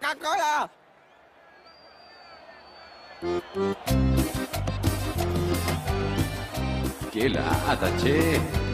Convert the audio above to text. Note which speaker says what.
Speaker 1: ¡Coca-Cola! ¡Qué lata, che!